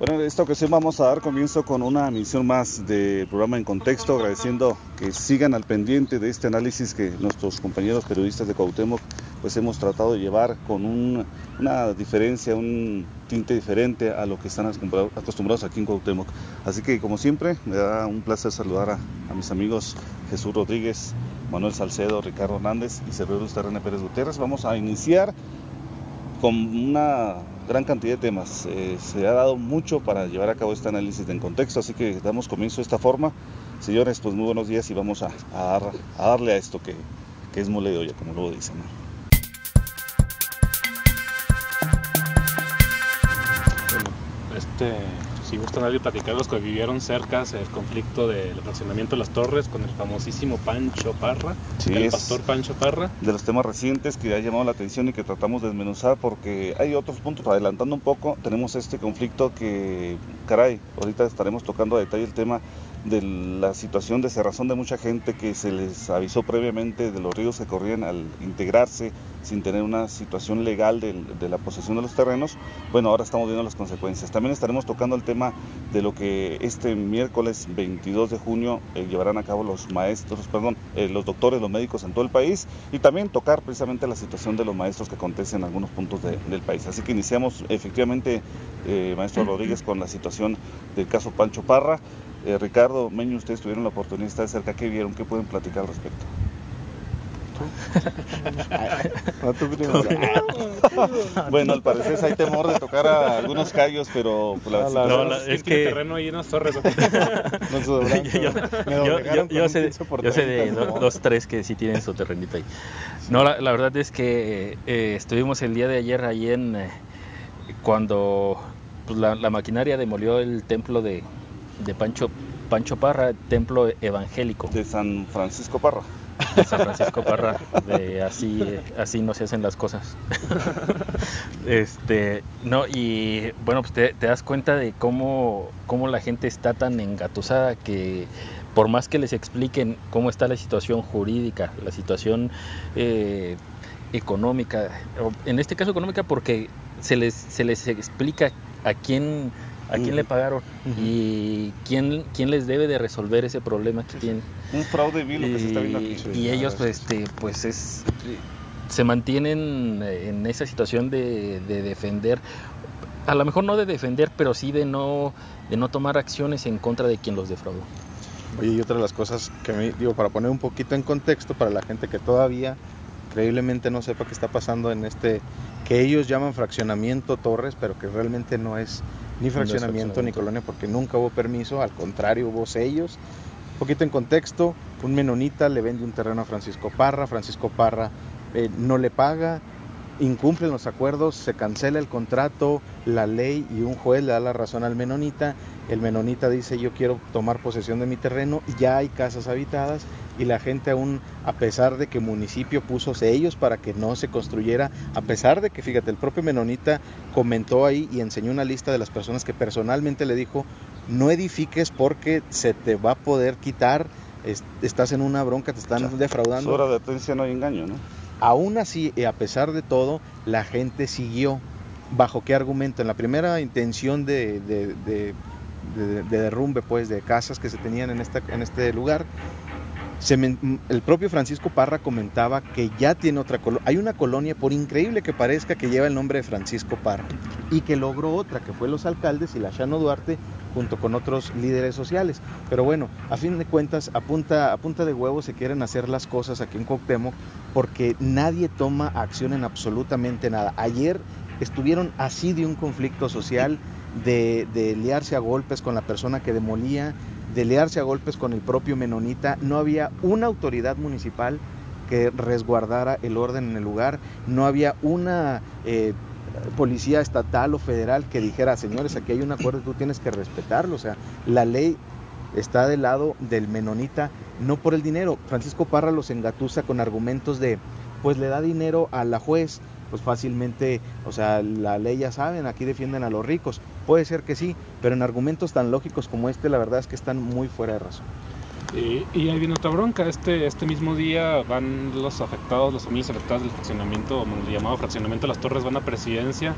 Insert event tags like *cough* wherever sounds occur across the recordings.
Bueno, en esta ocasión vamos a dar comienzo con una emisión más del programa En Contexto, agradeciendo que sigan al pendiente de este análisis que nuestros compañeros periodistas de Cuauhtémoc pues hemos tratado de llevar con una diferencia, un tinte diferente a lo que están acostumbrados aquí en Cuauhtémoc. Así que como siempre me da un placer saludar a, mis amigos Jesús Rodríguez, Manuel Salcedo, Ricardo Hernández y Sergio René Pérez Gutiérrez. Vamos a iniciar con una gran cantidad de temas. Eh, se ha dado mucho para llevar a cabo este análisis en contexto, así que damos comienzo de esta forma. Señores, pues muy buenos días y vamos a, darle a esto que, es mole de como luego dicen. este si gustan alguien platicar los que vivieron cerca el conflicto del fraccionamiento de las torres con el famosísimo Pancho Parra, el pastor Pancho Parra. De los temas recientes que ha llamado la atención y que tratamos de desmenuzar porque hay otros puntos, adelantando un poco, tenemos este conflicto que, caray, ahorita estaremos tocando a detalle el tema de la situación de cerrazón de mucha gente que se les avisó previamente de los ríos que corrían al integrarse sin tener una situación legal de, la posesión de los terrenos, bueno, ahora estamos viendo las consecuencias. También estaremos tocando el tema de lo que este miércoles 22 de junio eh, llevarán a cabo los maestros, perdón, eh, los doctores, los médicos en todo el país y también tocar precisamente la situación de los maestros que acontecen en algunos puntos del país. Así que iniciamos efectivamente, eh, maestro Rodríguez, con la situación del caso Pancho Parra. Ricardo, Meño, ustedes tuvieron la oportunidad de estar cerca. ¿Qué vieron? ¿Qué pueden platicar al respecto? Bueno, al parecer hay temor de tocar a algunos callos, pero pues, la, es que terreno hay unas torres. yo, sé, de dos, tres que sí tienen su terrenito ahí. No, la, verdad es que eh, estuvimos el día de ayer ahí en eh, cuando pues, la maquinaria demolió el templo de, de Pancho, Pancho Parra, templo evangélico. De San Francisco Parra. De San Francisco Parra, de así, así no se hacen las cosas. *laughs* este, no, y bueno, pues te, das cuenta de cómo, cómo la gente está tan engatusada que por más que les expliquen cómo está la situación jurídica, la situación eh, económica, en este caso económica porque se les, se les explica a quién a quién le pagaron y quién, quién les debe de resolver ese problema que tienen. Un fraude vil lo que se está viendo aquí. Y ellos pues, este, pues es, se mantienen en esa situación de, defender, a lo mejor no de defender, pero sí de no, de no tomar acciones en contra de quien los defraudó. Oye, y otra de las cosas que me digo, para poner un poquito en contexto para la gente que todavía creíblemente no sepa qué está pasando en este que ellos llaman fraccionamiento Torres, pero que realmente no es ni fraccionamiento, ni colonia porque nunca hubo permiso, al contrario hubo sellos. Un poquito en contexto, un menonita le vende un terreno a Francisco Parra, Francisco Parra eh, no le paga, incumplen los acuerdos, se cancela el contrato, la ley y un juez le da la razón al menonita. El menonita dice yo quiero tomar posesión de mi terreno, ya hay casas habitadas y la gente aún, a pesar de que el municipio puso sellos para que no se construyera, a pesar de que, fíjate, el propio menonita comentó ahí y enseñó una lista de las personas que personalmente le dijo, no edifiques porque se te va a poder quitar, estás en una bronca, te están defraudando. Hora de atención no hay engaño, ¿no? Aún así, a pesar de todo, la gente siguió. ¿Bajo qué argumento? En la primera intención de, de, derrumbe pues, de casas que se tenían en, esta, en este lugar, el propio Francisco Parra comentaba que ya tiene otra colonia. Hay una colonia, por increíble que parezca, que lleva el nombre de Francisco Parra y que logró otra, que fue los alcaldes y la Chano Duarte junto con otros líderes sociales. Pero bueno, a fin de cuentas, a punta, a punta de huevo se quieren hacer las cosas aquí en Cuauhtémoc porque nadie toma acción en absolutamente nada. Ayer estuvieron así de un conflicto social, de, de liarse a golpes con la persona que demolía, de liarse a golpes con el propio menonita. No había una autoridad municipal que resguardara el orden en el lugar, no había una eh, policía estatal o federal que dijera, señores, aquí hay un acuerdo y tú tienes que respetarlo. O sea, la ley está del lado del menonita, no por el dinero. Francisco Parra los engatusa con argumentos de, pues le da dinero a la juez, pues fácilmente, o sea, la ley ya saben, aquí defienden a los ricos. Puede ser que sí, pero en argumentos tan lógicos como este, la verdad es que están muy fuera de razón. Y, y ahí viene otra bronca. Este, este mismo día van los afectados, las familias afectadas del fraccionamiento, llamado fraccionamiento de las torres, van a presidencia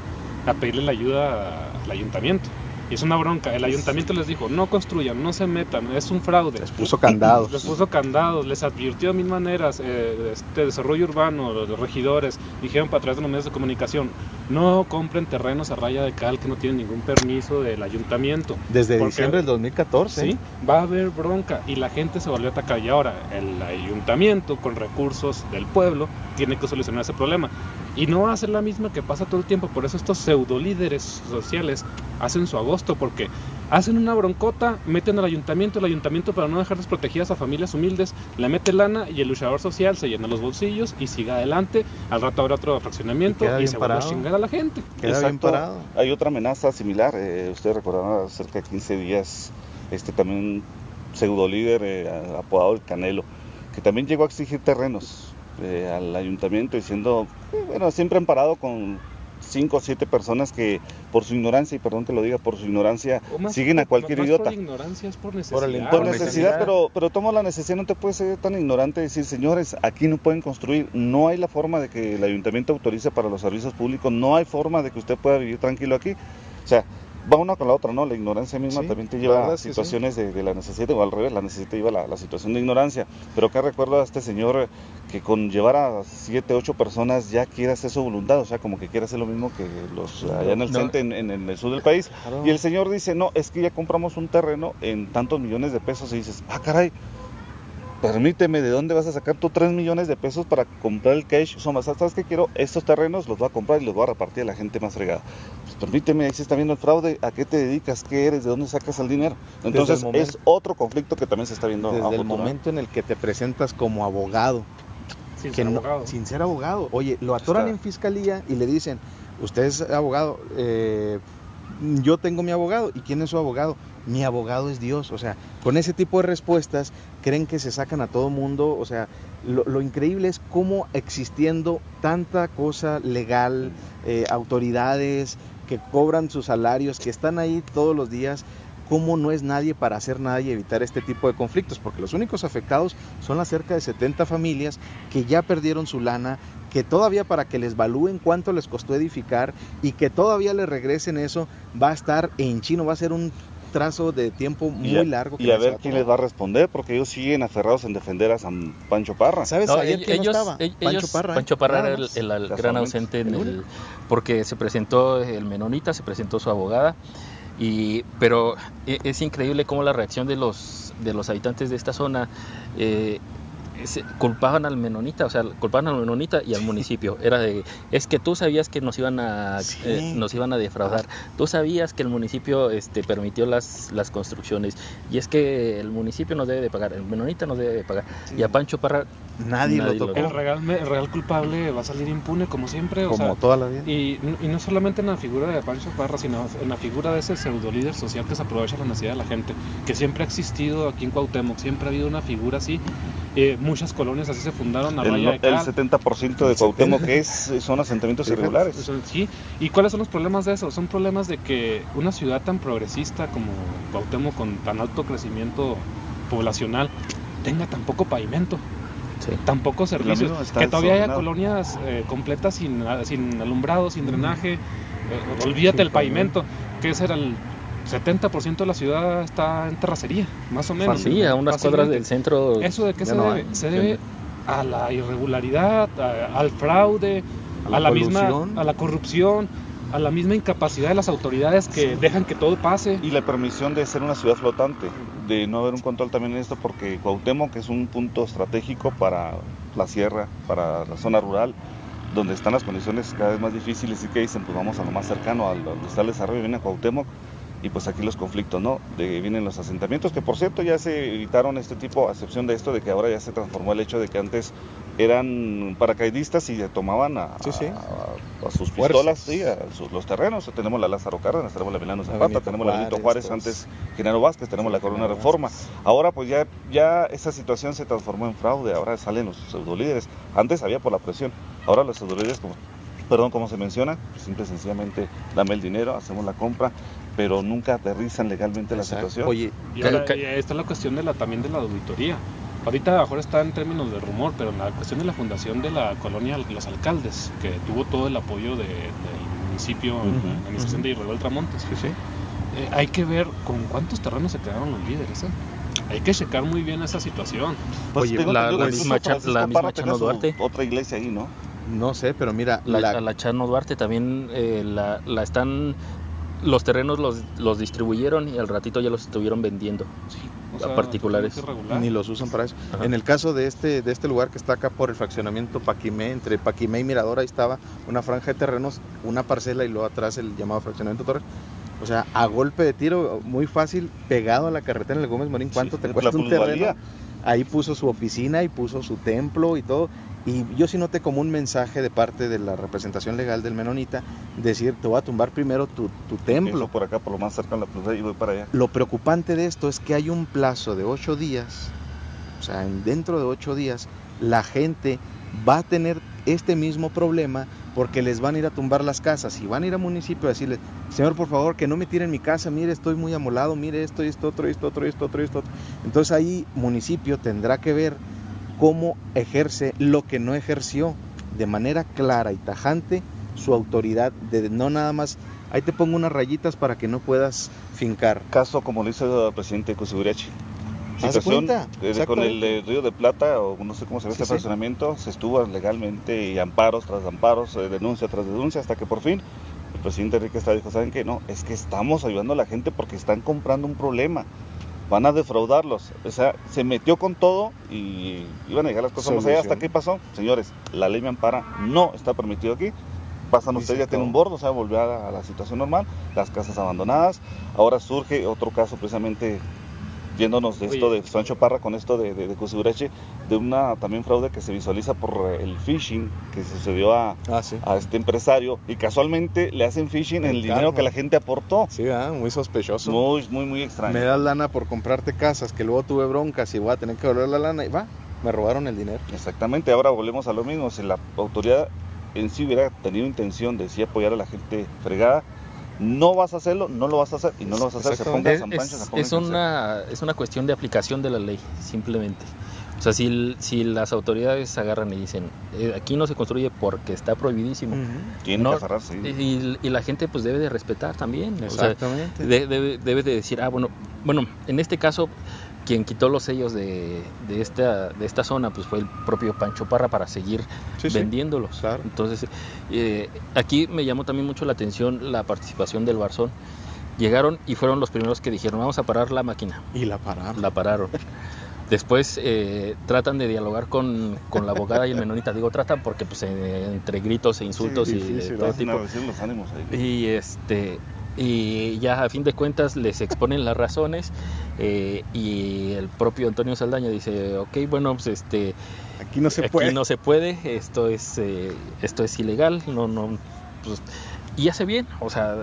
a pedirle la ayuda al ayuntamiento. Y es una bronca. El ayuntamiento les dijo, no construyan, no se metan, es un fraude. Les puso candados. Les puso candados, les advirtió de mil maneras, eh, este desarrollo urbano, los regidores, dijeron para través de los medios de comunicación, no compren terrenos a raya de cal que no tienen ningún permiso del ayuntamiento. Desde diciembre del 2014. Sí, va a haber bronca y la gente se volvió a atacar. Y ahora el ayuntamiento, con recursos del pueblo, tiene que solucionar ese problema. Y no va a ser la misma que pasa todo el tiempo. Por eso estos pseudo líderes sociales hacen su agosto, porque hacen una broncota, meten al ayuntamiento, el ayuntamiento para no dejar desprotegidas a familias humildes, le mete lana y el luchador social se llena los bolsillos y sigue adelante. Al rato habrá otro fraccionamiento y, se va a chingar a la gente. Queda bien parado. Hay otra amenaza similar. Eh, ustedes recordarán cerca de 15 días, este también pseudo líder eh, apodado el Canelo, que también llegó a exigir terrenos eh, al ayuntamiento diciendo, eh, bueno, siempre han parado con cinco o siete personas que por su ignorancia, y perdón que lo diga, por su ignorancia, siguen a cualquier idiota. Por ignorancia es por necesidad. Por, necesidad, pero, pero tomo la necesidad, no te puedes ser tan ignorante y decir, señores, aquí no pueden construir, no hay la forma de que el ayuntamiento autorice para los servicios públicos, no hay forma de que usted pueda vivir tranquilo aquí. O sea, va una con la otra, ¿no? La ignorancia misma también te lleva a situaciones de, la necesidad, o al revés, la necesidad lleva la, la situación de ignorancia. Pero acá recuerdo a este señor que con llevar a siete, ocho personas ya quiere hacer su voluntad, o sea, como que quiere hacer lo mismo que los allá en el centro, en, el sur del país. Y el señor dice, no, es que ya compramos un terreno en tantos millones de pesos y dices, ah, caray, permíteme, ¿de dónde vas a sacar tú 3 millones de pesos para comprar el cash? Son más, ¿sabes qué quiero? Estos terrenos los voy a comprar y los voy a repartir a la gente más fregada. Pues permíteme, ahí se está viendo el fraude, ¿a qué te dedicas? ¿Qué eres? ¿De dónde sacas el dinero? Entonces es otro conflicto que también se está viendo. Desde el momento en el que te presentas como abogado. Sin ser abogado. Sin ser abogado. Oye, lo atoran en fiscalía y le dicen, usted es abogado, eh, yo tengo mi abogado. ¿Y quién es su abogado? Mi abogado es Dios. O sea, con ese tipo de respuestas creen que se sacan a todo mundo. O sea, lo, increíble es cómo existiendo tanta cosa legal, eh, autoridades que cobran sus salarios, que están ahí todos los días, cómo no es nadie para hacer nada y evitar este tipo de conflictos, porque los únicos afectados son las cerca de 70 familias que ya perdieron su lana, que todavía para que les valúen cuánto les costó edificar y que todavía les regresen eso, va a estar en chino, va a ser un trazo de tiempo muy largo. y a ver quién les va a responder, porque ellos siguen aferrados en defender a San Pancho Parra. ¿Sabes ayer quién ellos, estaba? Pancho Parra. Pancho Parra era el, gran ausente en el, porque se presentó el menonita, se presentó su abogada. Y, pero e, es increíble cómo la reacción de los, de los habitantes de esta zona eh, culpaban al menonita, o sea, culpaban al menonita y al municipio. Era de, es que tú sabías que nos iban a, eh, nos iban a defraudar. Tú sabías que el municipio este, permitió las, las construcciones. Y es que el municipio nos debe de pagar, el menonita nos debe de pagar. Y a Pancho Parra nadie, lo tocó. El real, real, culpable va a salir impune como siempre. Como toda la vida. Y, y, no solamente en la figura de Pancho Parra, sino en la figura de ese pseudo líder social que se aprovecha la necesidad de la gente, que siempre ha existido aquí en Cuauhtémoc, siempre ha habido una figura así. Eh, muchas colonias así se fundaron a el, el 70% de Cuauhtémoc que es, son asentamientos irregulares. Sí, ¿y cuáles son los problemas de eso? Son problemas de que una ciudad tan progresista como Cuauhtémoc con tan alto crecimiento poblacional tenga tan poco pavimento. Sí. Tampoco servicios, que todavía haya colonias eh, completas sin, sin alumbrado, sin drenaje, eh, olvídate el pavimento, que ese era el 70% de la ciudad está en terracería, más o menos. Sí, a unas cuadras del centro. ¿Eso de qué se debe? Se debe a la irregularidad, al fraude, a la, misma, a la corrupción, a la misma incapacidad de las autoridades que dejan que todo pase. Y la permisión de ser una ciudad flotante, de no haber un control también en esto, porque Cuauhtémoc es un punto estratégico para la sierra, para la zona rural, donde están las condiciones cada vez más difíciles y que dicen, pues vamos a lo más cercano, a donde está el desarrollo, viene a Cuauhtémoc y pues aquí los conflictos, ¿no? De, vienen los asentamientos, que por cierto ya se evitaron este tipo, a excepción de esto, de que ahora ya se transformó el hecho de que antes eran paracaidistas y tomaban a, a, sus pistolas, sí, a los terrenos. Tenemos la Lázaro Cárdenas, tenemos la Milano Zapata, tenemos la Benito Juárez, antes Genaro Vázquez, tenemos la Corona Reforma. Ahora pues ya, ya esa situación se transformó en fraude, ahora salen los pseudolíderes. Antes había por la presión, ahora los pseudolíderes como perdón, como se menciona, simple y sencillamente dame el dinero, hacemos la compra, pero nunca aterrizan legalmente la situación. Oye, y, ahora, está la cuestión de la, también de la auditoría. Ahorita a lo mejor está en términos de rumor, pero en la cuestión de la fundación de la colonia Los Alcaldes, que tuvo todo el apoyo del municipio en la administración de Israel Tramontes. Sí, sí. eh, hay que ver con cuántos terrenos se quedaron los líderes. ¿eh? Hay que checar muy bien esa situación. Pues Oye, la- la misma Cha- la misma Chano Duarte. Otra iglesia ahí, ¿no? No sé, pero mira, La, la- a la Chano Duarte también eh, la, la están. Los terrenos los, los distribuyeron y al ratito ya los estuvieron vendiendo. O A particulares. ni los usan para eso. Ajá. En el caso de este, de este lugar que está acá por el fraccionamiento Paquimé, entre Paquimé y Mirador, ahí estaba una franja de terrenos, una parcela y luego atrás el llamado fraccionamiento Torres. O sea, a golpe de tiro, muy fácil, pegado a la carretera en el Gómez Morín. ¿Cuánto Sí, te cuesta un terreno? Ahí puso su oficina y puso su templo y todo. Y yo sí noté como un mensaje de parte de la representación legal del menonita, decir, te voy a tumbar primero tu, tu templo. Por acá, por lo más cerca de la plusvalía y voy para allá. Lo preocupante de esto es que hay un plazo de ocho días, o sea, en- dentro de ocho días, la gente va a tener este mismo problema porque les van a ir a tumbar las casas y van a ir al municipio a decirle, señor, por favor, que no me tiren mi casa, mire, estoy muy amolado, mire esto, esto, otro, esto, otro, esto, otro, esto. otro". Entonces ahí municipio tendrá que ver cómo ejerce lo que no ejerció de manera clara y tajante su autoridad de no nada más, ahí te pongo unas rayitas para que no puedas fincar. Caso como lo hizo el presidente Cusiburiachi. ¿Haz de Situación cuenta? eh, con el eh, Río de Plata, o no sé cómo se ve Sí, este sí. fraccionamiento, se estuvo legalmente y amparos tras amparos, eh, denuncia tras denuncia, hasta que por fin el presidente Enrique Estrada dijo, ¿saben qué? No, es que estamos ayudando a la gente porque están comprando un problema. Van a defraudarlos. O sea, se metió con todo y iban a llegar las cosas más allá. ¿Hasta Solución. qué pasó? Señores, la ley me ampara, no está permitido aquí. Pasan ustedes, ya tienen un bordo, o sea, volvió a, a la situación normal, las casas abandonadas. Ahora surge otro caso precisamente yéndonos de esto Oye. de Sancho Parra con esto de, de, de de una también fraude que se visualiza por eh, el phishing que sucedió a, Ah, sí. a este empresario y casualmente le hacen phishing en En el dinero que la gente aportó. Sí, ¿verdad? muy sospechoso. Muy, muy, muy extraño. Me das lana por comprarte casas, que luego tuve broncas y voy a tener que devolver la lana y va, me robaron el dinero. Exactamente, ahora volvemos a lo mismo. Si la autoridad en sí hubiera tenido intención de sí apoyar a la gente fregada, no vas a hacerlo, no lo vas a hacer y no lo vas a hacer. Se ponga Es, San es- Pancho, se ponga es sea. una, es una cuestión de aplicación de la ley, simplemente. O sea, si, si las autoridades agarran y dicen, "Eh, aquí no se construye porque está prohibidísimo, Tiene no, que aferrarse. sí. y, y la gente pues debe de respetar también. o sea, Exactamente. de- debe, debe de decir, ah, bueno, bueno, en este caso, quien quitó los sellos de, de esta, de esta zona pues fue el propio Pancho Parra para seguir Sí, sí. vendiéndolos. claro. Entonces, eh, aquí me llamó también mucho la atención la participación del Barzón. Llegaron y fueron los primeros que dijeron, vamos a parar la máquina. Y la pararon. La pararon. Después eh, tratan de dialogar con, con la abogada y el menonita. Digo, tratan porque pues eh, entre gritos e insultos Sí, y de todo tipo. los ánimos ahí. Y este y ya a fin de cuentas les exponen las razones eh, y el propio Antonio Saldaña dice, ok, bueno, pues este Aquí no se aquí puede. no se puede, esto es eh, esto es ilegal, no no pues, y hace bien, o sea,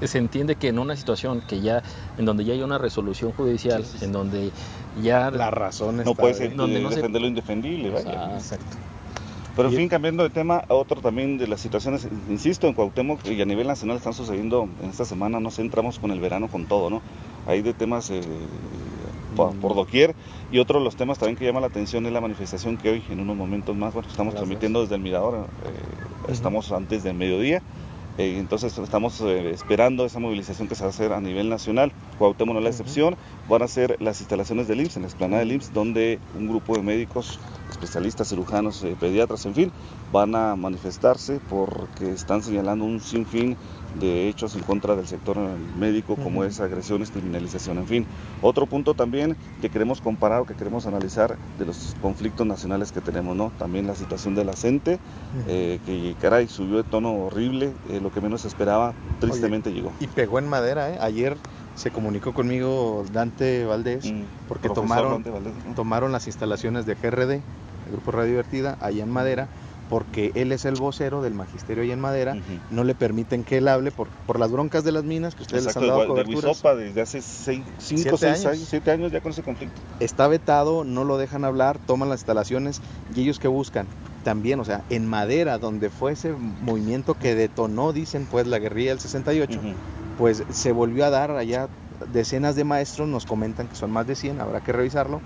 eh, se entiende que en una situación que ya en donde ya hay una resolución judicial, Sí, sí, sí. en donde ya La razón No puede de- ser donde eh, no se- defender lo indefendible, vaya. Exacto. Pero en fin, cambiando de tema, otro también de las situaciones, insisto, en Cuauhtémoc y a nivel nacional están sucediendo en esta semana, no sé, entramos con el verano con todo, ¿no? Hay de temas eh, por, Mm. por doquier y otro de los temas también que llama la atención es la manifestación que hoy, en unos momentos más, bueno, estamos transmitiendo desde el Mirador, eh, estamos antes del mediodía, eh, entonces estamos eh, esperando esa movilización que se va a hacer a nivel nacional. Cuauhtémoc no es la excepción. Van a ser las instalaciones del IMSS, en la explanada del IMSS, donde un grupo de médicos, especialistas, cirujanos, eh, pediatras, en fin, van a manifestarse porque están señalando un sinfín de hechos en contra del sector médico, como es agresiones, criminalización, en fin. Otro punto también que queremos comparar o que queremos analizar de los conflictos nacionales que tenemos, ¿no? También la situación de la CENTE, eh, que caray, subió de tono horrible, eh, lo que menos esperaba, tristemente llegó. Y pegó en madera, ¿eh? Ayer se comunicó conmigo Dante Valdés Mm, porque tomaron, Valdés, ¿no? tomaron las instalaciones de GRD, el Grupo Radio Divertida, ahí en Madera, porque él es el vocero del magisterio ahí en Madera. No le permiten que él hable por, por las broncas de las minas que ustedes Exacto, les han dado de, de coberturas. Huizopa desde hace 5 o Siete 6 años. años, 7 años ya con ese conflicto. Está vetado, no lo dejan hablar, toman las instalaciones y ellos que buscan también, o sea, en Madera, donde fue ese movimiento que detonó, dicen pues, la guerrilla del 68, Ujú. pues se volvió a dar allá decenas de maestros, nos comentan que son más de 100, habrá que revisarlo.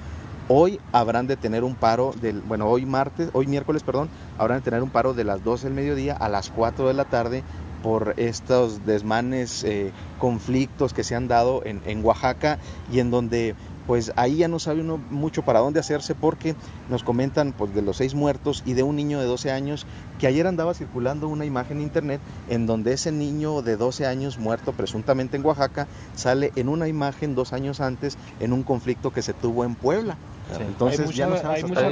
Hoy habrán de tener un paro del, bueno, hoy martes, hoy miércoles, perdón, habrán de tener un paro de las 12 del mediodía a las 4 de la tarde por estos desmanes, eh, conflictos que se han dado en, en Oaxaca y en donde pues ahí ya no sabe uno mucho para dónde hacerse porque nos comentan pues de los seis muertos y de un niño de 12 años que ayer andaba circulando una imagen en internet en donde ese niño de 12 años muerto presuntamente en Oaxaca sale en una imagen dos años antes en un conflicto que se tuvo en Puebla. Sí. Entonces hay mucha, ya no hay mucha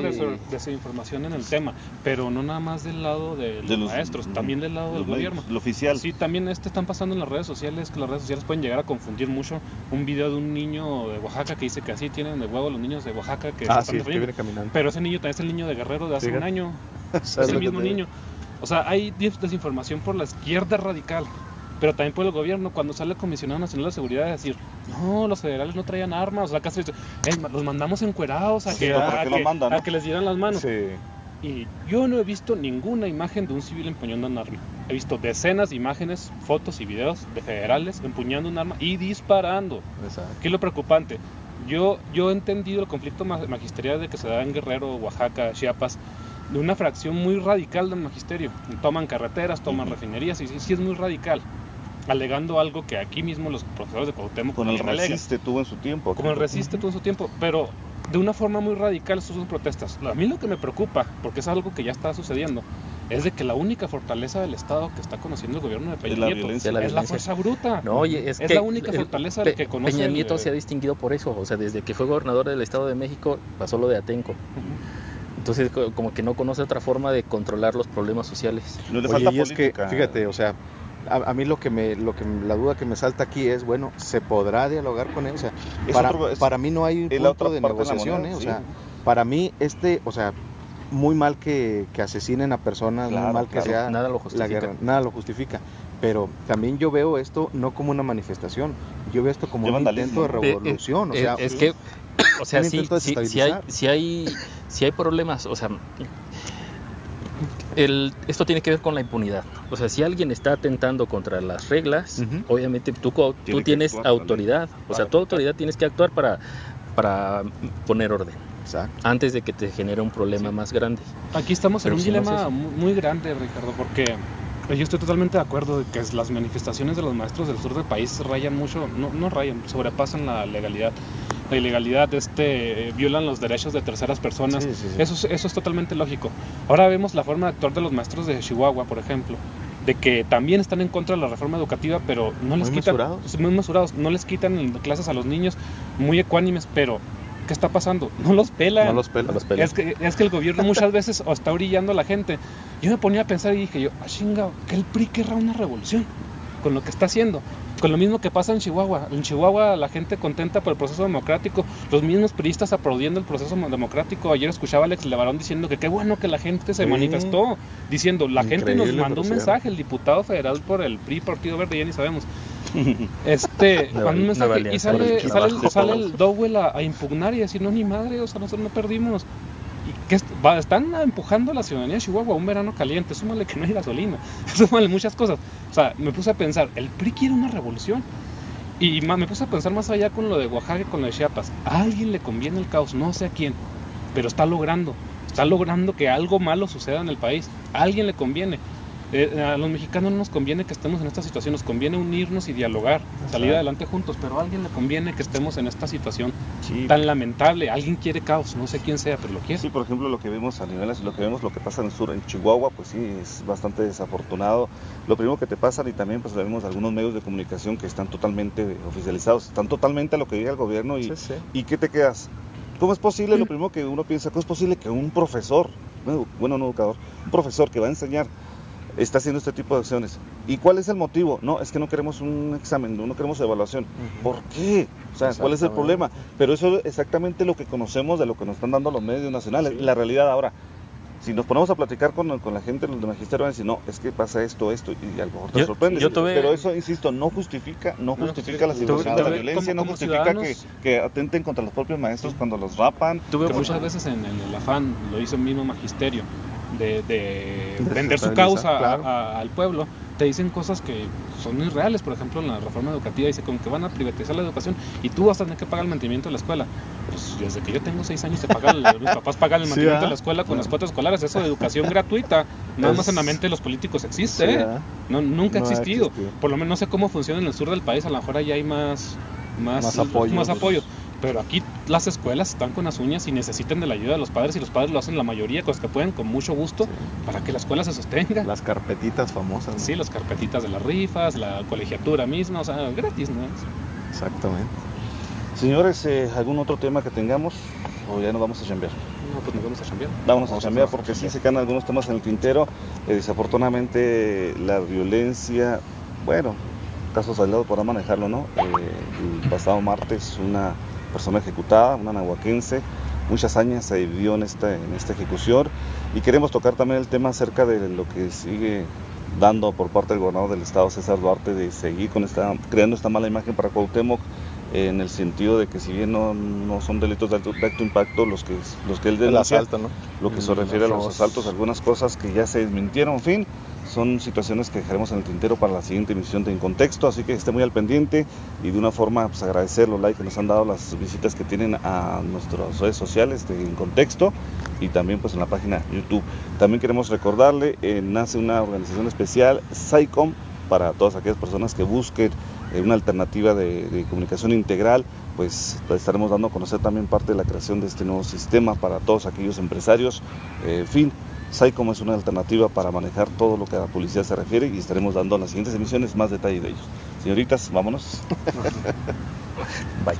desinformación en el tema, pero no nada más del lado de los, De los- maestros, también del lado del medios, gobierno. Lo oficial. Sí, también este están pasando en las redes sociales, que las redes sociales pueden llegar a confundir mucho. Un video de un niño de Oaxaca que dice que así tienen de huevo los niños de Oaxaca que se Ah, están sí, es que viene caminando. Pero ese niño también es el niño de Guerrero de hace un año. *laughs* ¿Sabes Es el mismo niño. O sea, hay des- desinformación por la izquierda radical, pero también por el gobierno. Cuando sale el comisionado nacional de seguridad decir, no, los federales no traían armas, o sea, casi dice, "Ey, ma- los mandamos encuerados a Sí, que, a, ¿por qué lo que- mandan, a no? que les dieran las manos. Sí. Y yo no he visto ninguna imagen de un civil empuñando un arma. He visto decenas de imágenes, fotos y videos de federales empuñando un arma y disparando. Exacto. ¿Qué es lo preocupante? Yo, yo he entendido el conflicto ma- magisterial de que se da en Guerrero, Oaxaca, Chiapas, de una fracción muy radical del magisterio. Toman carreteras, toman Ujú. refinerías, y sí, sí es muy radical. Alegando algo que aquí mismo los profesores de Cuauhtémoc Con el resiste tuvo en su tiempo. Como el resiste todo su tiempo, pero de una forma muy radical estas son protestas. A mí lo que me preocupa, porque es algo que ya está sucediendo, es de que la única fortaleza del Estado que está conociendo el gobierno de Peña Es la Nieto violencia. Es la fuerza bruta. No, oye, es, Es que la única el- fortaleza Pe- que conoce Peña el- Nieto se ha distinguido por eso, o sea, desde que fue gobernador del Estado de México pasó lo de Atenco. Entonces, co- como que no conoce otra forma de controlar los problemas sociales. No le Oye, falta y es que, política. fíjate, o sea, a, a mí lo que me, lo que la duda que me salta aquí es, bueno, ¿se podrá dialogar con él? O sea, para, otro- es- para mí no hay un punto otra de parte de la negociación, moneda, ¿eh? O sí. sea, para mí este, o sea, muy mal que, que asesinen a personas, muy mal que claro, sea nada lo la guerra, nada lo justifica. Pero también yo veo esto no como una manifestación, yo veo esto como un vandalismo, intento de Eh, eh, revolución, o sea, es que, o sea, sí, sí, sí hay, sí hay, sí hay problemas, o sea, el, esto tiene que ver con la impunidad. O sea, si alguien está atentando contra las reglas, obviamente tú, co- tú Tiene tienes actuar, autoridad. O sea, tu autoridad tienes que actuar para, para poner orden exacto. antes de que te genere un problema más grande. Aquí estamos Pero en un si no es dilema mu- muy grande, Ricardo, porque yo estoy totalmente de acuerdo de que las manifestaciones de los maestros del sur del país rayan mucho, no, no rayan, sobrepasan la legalidad. La ilegalidad este, violan los derechos de terceras personas. Sí, sí, sí. Eso, es, eso es totalmente lógico. Ahora vemos la forma de actuar de los maestros de Chihuahua, por ejemplo, de que también están en contra de la reforma educativa, pero no les Muy quitan, mesurados. muy mesurados, no les quitan clases a los niños, muy ecuánimes, pero ¿qué está pasando? No los pelan. No los pelan. No los pelan. Es que, es que el gobierno muchas veces o está orillando a la gente. Yo me ponía a pensar y dije yo, ah, chinga, que el PRI querrá una revolución con lo que está haciendo. Con lo mismo que pasa en Chihuahua. En Chihuahua la gente contenta por el proceso democrático, los mismos priistas aplaudiendo el proceso democrático. Ayer escuchaba a Alex Levarón diciendo que qué bueno que la gente se Sí. manifestó, diciendo, la gente nos mandó un mensaje, el diputado federal por el PRI, Partido Verde, ya ni sabemos. *laughs* Este, un mensaje y sale, sale, el- sale el Dowell a, a impugnar y decir, no, ni madre, o sea, nosotros no perdimos. Y que est- va- están empujando a la ciudadanía de Chihuahua a un verano caliente, súmale que no hay gasolina, *laughs* súmale muchas cosas. O sea, me puse a pensar, el PRI quiere una revolución. Y me puse a pensar más allá con lo de Oaxaca y con lo de Chiapas. A alguien le conviene el caos, no sé a quién, pero está logrando. Está logrando que algo malo suceda en el país. A alguien le conviene. Eh, a los mexicanos no nos conviene que estemos en esta situación, nos conviene unirnos y dialogar, salir adelante juntos, pero a alguien le conviene que estemos en esta situación Sí, tan lamentable. Alguien quiere caos, no sé quién sea, pero lo quiere. Sí, por ejemplo, lo que vemos a niveles, lo que vemos, lo que pasa en el sur, en Chihuahua, pues sí, es bastante desafortunado. Lo primero que te pasa, y también pues vemos algunos medios de comunicación que están totalmente oficializados, están totalmente a lo que diga el gobierno y, Sí, sí. ¿y qué te quedas? ¿Cómo es posible? Lo primero que uno piensa, ¿cómo es posible que un profesor, bueno, no educador, un profesor que va a enseñar, está haciendo este tipo de acciones? ¿Y cuál es el motivo? No, es que no queremos un examen, no queremos evaluación. ¿Por qué? O sea, ¿cuál es el problema? Pero eso es exactamente lo que conocemos de lo que nos están dando los medios nacionales. La realidad ahora, si nos ponemos a platicar con, con la gente los de magisterio, van a decir, no, es que pasa esto, esto, y a lo mejor te Yo- sorprende. yo tuve- Pero eso, insisto, no justifica, no justifica la situación de la violencia, como- no como justifica que, que atenten contra los propios maestros cuando los rapan. Tuve muchas veces en, en el afán lo hizo el mismo magisterio de, de *laughs* De vender su causa a- claro. a- al pueblo te dicen cosas que son irreales. Por ejemplo, en la reforma educativa dice como que van a privatizar la educación y tú vas a tener que pagar el mantenimiento de la escuela. Pues desde que yo tengo seis años se pagan, *laughs* mis papás pagan el Sí, mantenimiento de la escuela con las cuotas escolares. Eso de educación gratuita, nada más en la mente de los políticos existe. Sí, ¿eh? No, nunca ha No ha existido. existido. Por lo menos no sé cómo funciona en el sur del país, a lo mejor allá hay más, más, Más apoyo. más apoyo. Pero aquí las escuelas están con las uñas y necesitan de la ayuda de los padres y los padres lo hacen la mayoría con los que pueden con mucho gusto Sí. para que la escuela se sostenga. Las carpetitas famosas. ¿no? Sí, las carpetitas de las rifas, la colegiatura misma, o sea, gratis, ¿no? Exactamente. Señores, eh, ¿algún otro tema que tengamos? ¿O ya nos vamos a chambear? No, pues nos vamos a cambiar. Vámonos a Vamos a- chambear a porque sí chambear. se quedan algunos temas en el tintero. Eh, desafortunadamente la violencia, bueno, casos aislados podrá manejarlo, ¿no? Eh, el pasado martes una persona ejecutada, una nahuaquense, muchas hazañas se vivió en esta, en esta ejecución. Y queremos tocar también el tema acerca de lo que sigue dando por parte del gobernador del estado César Duarte de seguir con esta, creando esta mala imagen para Cuauhtémoc en el sentido de que si bien no, no son delitos de alto, de alto impacto los que, los que él denuncia, asalto, ¿no? lo que se refiere a los asaltos, algunas cosas que ya se desmintieron, en fin, son situaciones que dejaremos en el tintero para la siguiente emisión de En Contexto, así que esté muy al pendiente y de una forma pues, agradecer los likes que nos han dado las visitas que tienen a nuestras redes sociales de En Contexto y también pues en la página YouTube. También queremos recordarle, eh, nace una organización especial, SAICOM, para todas aquellas personas que busquen eh, una alternativa de, comunicación integral, pues estaremos dando a conocer también parte de la creación de este nuevo sistema para todos aquellos empresarios. Eh, en fin, SAICOM es una alternativa para manejar todo lo que a la publicidad se refiere y estaremos dando en las siguientes emisiones más detalle de ellos. Señoritas, vámonos. *laughs* Bye.